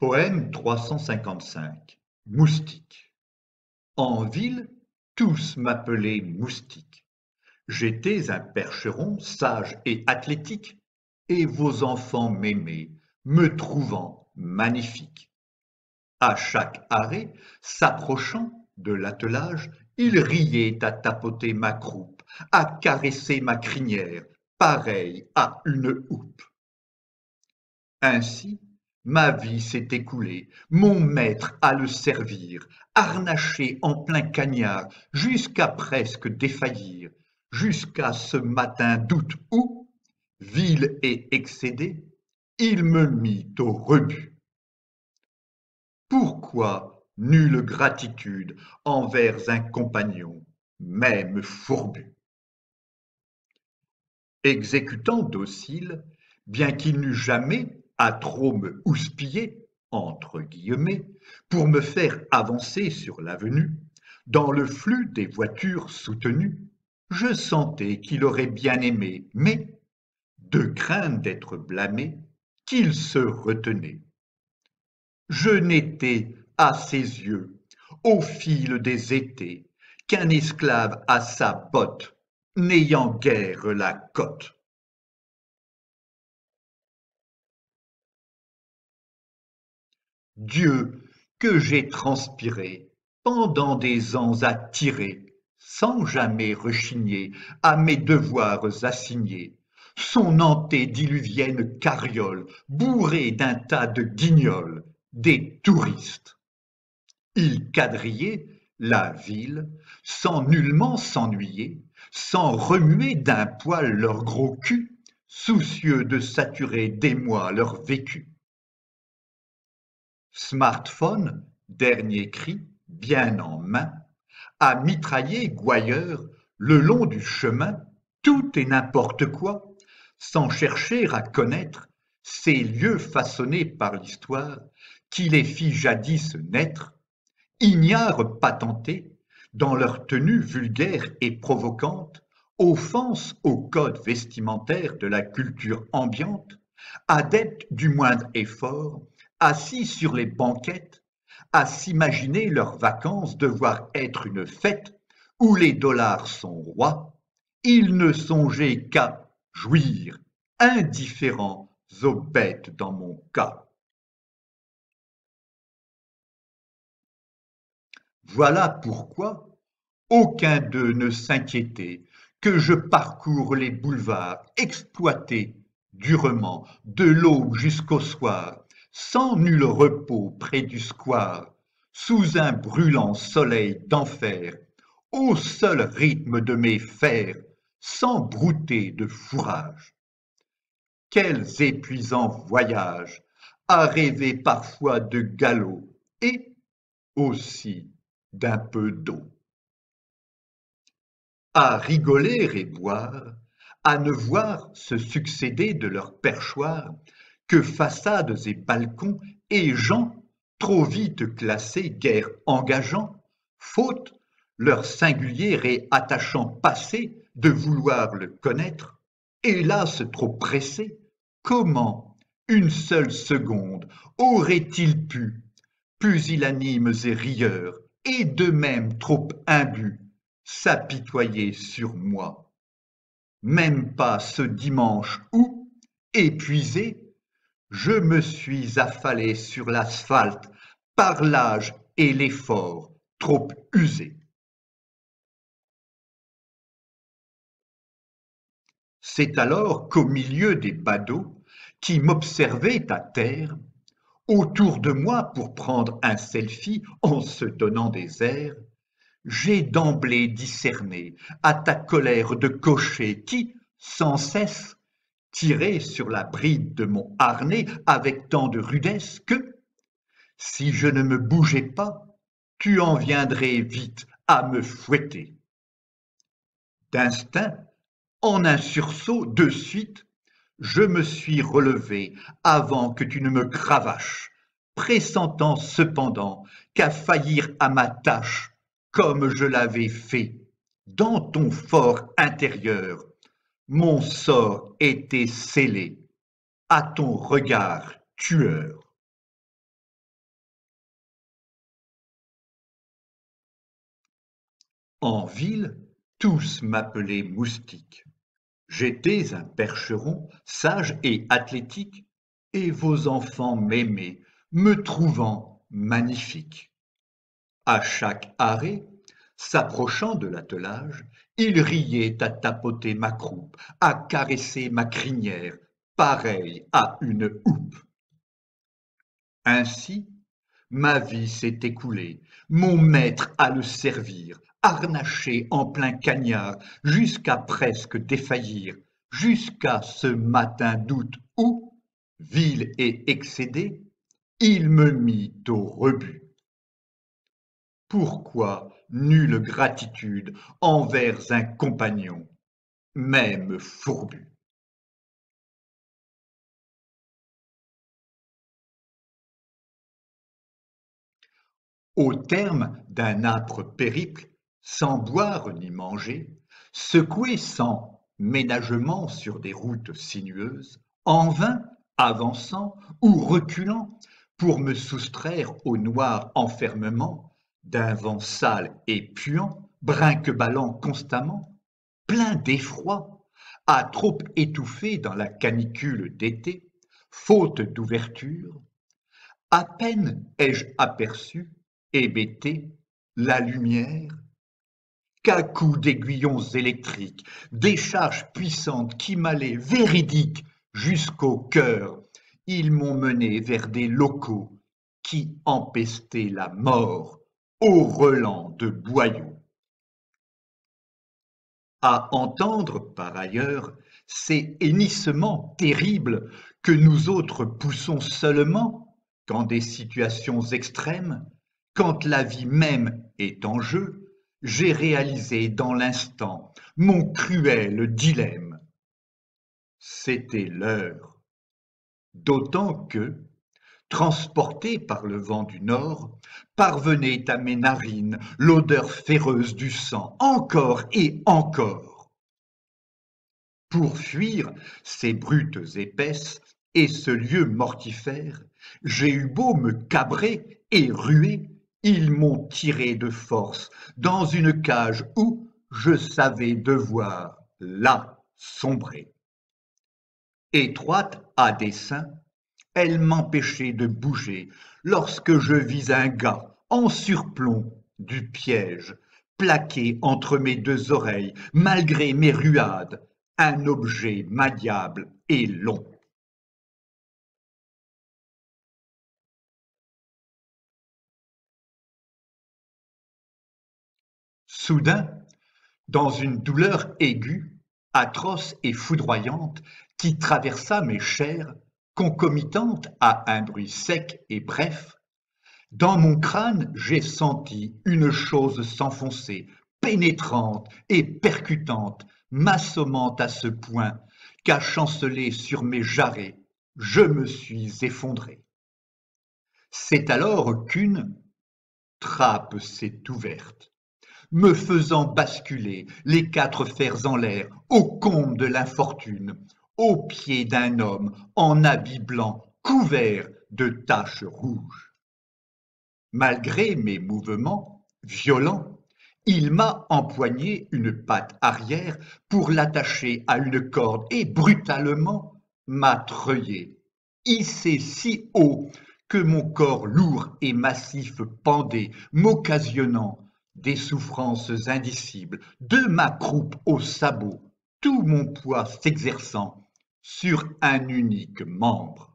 Poème 355 Moustique En ville, tous m'appelaient Moustique. J'étais un percheron sage et athlétique, et vos enfants m'aimaient, me trouvant magnifique. À chaque arrêt, s'approchant de l'attelage, ils riaient à tapoter ma croupe, à caresser ma crinière, pareille à une houppe. Ainsi, ma vie s'est écoulée, mon maître à le servir, harnaché en plein cagnard, jusqu'à presque défaillir, jusqu'à ce matin d'août où, vil et excédé, il me mit au rebut. Pourquoi nulle gratitude envers un compagnon, même fourbu? Exécutant docile, bien qu'il n'eût jamais à trop me houspiller, entre guillemets, pour me faire avancer sur l'avenue, dans le flux des voitures soutenues, je sentais qu'il aurait bien aimé, mais, de crainte d'être blâmé, qu'il se retenait. Je n'étais, à ses yeux, au fil des étés, qu'un esclave à sa botte, n'ayant guère la cote. Dieu, que j'ai transpiré pendant des ans à tirer, sans jamais rechigner à mes devoirs assignés, son antédiluvienne carriole bourrée d'un tas de guignols, des touristes. Il quadrillait la ville sans nullement s'ennuyer, sans remuer d'un poil leur gros cul, soucieux de saturer des mois leur vécu. Smartphone, dernier cri, bien en main, à mitrailler gouailleur le long du chemin tout et n'importe quoi, sans chercher à connaître ces lieux façonnés par l'histoire qui les fit jadis naître, ignares patentés, dans leur tenue vulgaire et provocante, offense au code vestimentaire de la culture ambiante, adeptes du moindre effort, assis sur les banquettes, à s'imaginer leurs vacances devoir être une fête où les dollars sont rois, ils ne songeaient qu'à jouir, indifférents aux bêtes dans mon cas. Voilà pourquoi aucun d'eux ne s'inquiétait que je parcours les boulevards exploités durement de l'aube jusqu'au soir sans nul repos près du square, sous un brûlant soleil d'enfer, au seul rythme de mes fers, sans brouter de fourrage. Quels épuisants voyages, à rêver parfois de galop et aussi d'un peu d'eau. À rigoler et boire, à ne voir se succéder de leurs perchoirs que façades et balcons et gens trop vite classés guère engageants, faute leur singulier et attachant passé de vouloir le connaître, hélas trop pressés, comment une seule seconde aurait-il pu, pusillanimes et rieurs, et d'eux-mêmes trop imbus, s'apitoyer sur moi. Même pas ce dimanche où, épuisé, je me suis affalé sur l'asphalte par l'âge et l'effort trop usé. C'est alors qu'au milieu des badauds qui m'observaient à terre, autour de moi pour prendre un selfie en se donnant des airs, j'ai d'emblée discerné à ta colère de cocher qui, sans cesse, tiré sur la bride de mon harnais avec tant de rudesse que, si je ne me bougeais pas, tu en viendrais vite à me fouetter. D'instinct, en un sursaut de suite, je me suis relevé avant que tu ne me cravaches, pressentant cependant qu'à faillir à ma tâche, comme je l'avais fait, dans ton fort intérieur, mon sort était scellé à ton regard tueur. En ville, tous m'appelaient moustique. J'étais un percheron, sage et athlétique, et vos enfants m'aimaient, me trouvant magnifique. À chaque arrêt, s'approchant de l'attelage, ils riaient à tapoter ma croupe, à caresser ma crinière, pareil à une houppe. Ainsi, ma vie s'est écoulée, mon maître à le servir, harnaché en plein cagnard, jusqu'à presque défaillir, jusqu'à ce matin d'août où, vil et excédé, il me mit au rebut. Pourquoi nulle gratitude envers un compagnon, même fourbu. Au terme d'un âpre périple, sans boire ni manger, secoué sans ménagement sur des routes sinueuses, en vain avançant ou reculant pour me soustraire au noir enfermement d'un vent sale et puant, brinque-ballant constamment, plein d'effroi, à trop étouffé dans la canicule d'été, faute d'ouverture, à peine ai-je aperçu, hébété, la lumière, qu'à coups d'aiguillons électriques, des charges puissantes qui m'allaient véridiques jusqu'au cœur, ils m'ont mené vers des locaux qui empestaient la mort au relent de boyaux. À entendre par ailleurs ces hennissements terribles que nous autres poussons seulement quand des situations extrêmes, quand la vie même est en jeu, j'ai réalisé dans l'instant mon cruel dilemme. C'était l'heure, d'autant que, transporté par le vent du nord, parvenait à mes narines l'odeur féreuse du sang, encore et encore. Pour fuir ces brutes épaisses et ce lieu mortifère, j'ai eu beau me cabrer et ruer, ils m'ont tiré de force dans une cage où je savais devoir là sombrer. Étroite à dessein, elle m'empêchait de bouger lorsque je vis un gars en surplomb du piège, plaqué entre mes deux oreilles, malgré mes ruades, un objet maniable et long. Soudain, dans une douleur aiguë, atroce et foudroyante, qui traversa mes chairs, concomitante à un bruit sec et bref, dans mon crâne j'ai senti une chose s'enfoncer, pénétrante et percutante, m'assommant à ce point qu'à chanceler sur mes jarrets, je me suis effondré. C'est alors qu'une trappe s'est ouverte me faisant basculer les quatre fers en l'air, au comble de l'infortune, au pied d'un homme en habit blanc couvert de taches rouges. Malgré mes mouvements violents, il m'a empoigné une patte arrière pour l'attacher à une corde et brutalement m'a treuillé, hissé si haut que mon corps lourd et massif pendait, m'occasionnant des souffrances indicibles, de ma croupe au sabot, tout mon poids s'exerçant sur un unique membre.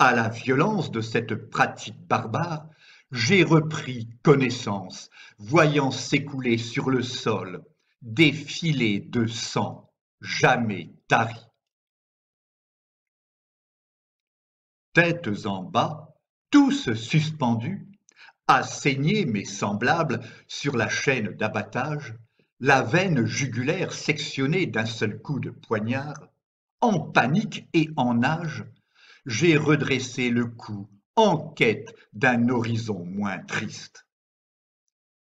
À la violence de cette pratique barbare, j'ai repris connaissance, voyant s'écouler sur le sol des filets de sang jamais taris. Têtes en bas, tous suspendus, à saigner mes semblables sur la chaîne d'abattage, la veine jugulaire sectionnée d'un seul coup de poignard, en panique et en nage, j'ai redressé le cou en quête d'un horizon moins triste.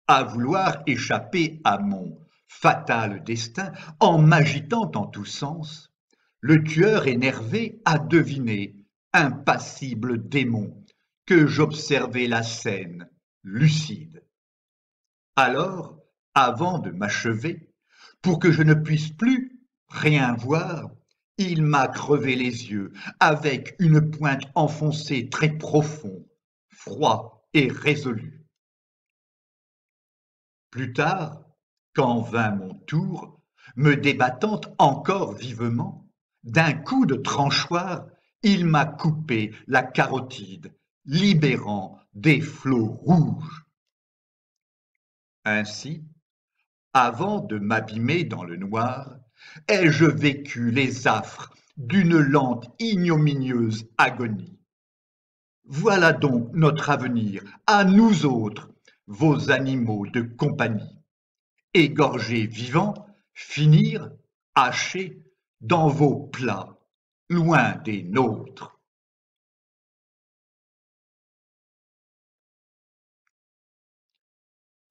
À vouloir échapper à mon fatal destin en m'agitant en tous sens, le tueur énervé a deviné, impassible démon, que j'observais la scène lucide. Alors, avant de m'achever, pour que je ne puisse plus rien voir, il m'a crevé les yeux avec une pointe enfoncée très profond, froid et résolu. Plus tard, quand vint mon tour, me débattant encore vivement, d'un coup de tranchoir, il m'a coupé la carotide, libérant des flots rouges. Ainsi, avant de m'abîmer dans le noir, ai-je vécu les affres d'une lente ignominieuse agonie. Voilà donc notre avenir, à nous autres, vos animaux de compagnie. Égorgés vivants, finir, hachés, dans vos plats, loin des nôtres.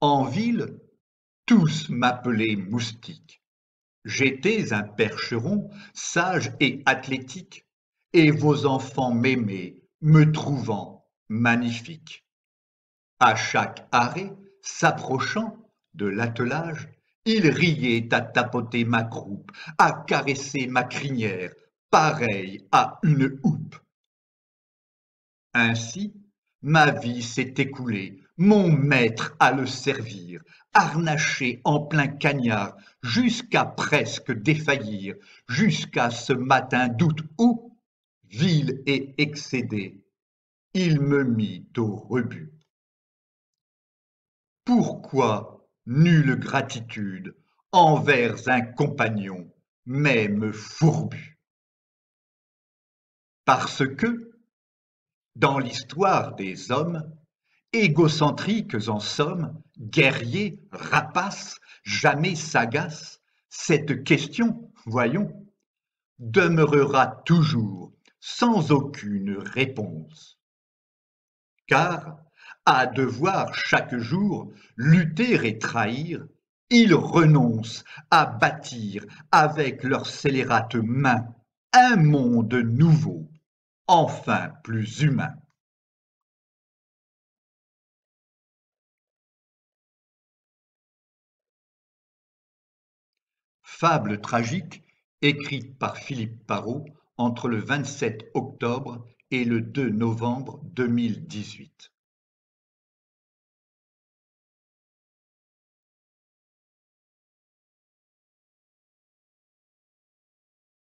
En ville, tous m'appelaient moustique. J'étais un percheron sage et athlétique, et vos enfants m'aimaient, me trouvant magnifique. À chaque arrêt, s'approchant de l'attelage, ils riaient à tapoter ma croupe, à caresser ma crinière, pareil à une houppe. Ainsi, ma vie s'est écoulée, mon maître à le servir, harnaché en plein cagnard, jusqu'à presque défaillir, jusqu'à ce matin d'août où, vil et excédé, il me mit au rebut. Pourquoi nulle gratitude envers un compagnon, même fourbu? Parce que, dans l'histoire des hommes, égocentriques en somme, guerriers, rapaces, jamais sagaces, cette question, voyons, demeurera toujours sans aucune réponse. Car, à devoir chaque jour lutter et trahir, ils renoncent à bâtir avec leurs scélérates mains un monde nouveau, enfin plus humain. Fable tragique écrite par Philippe Parot entre le 27 octobre et le 2 novembre 2018.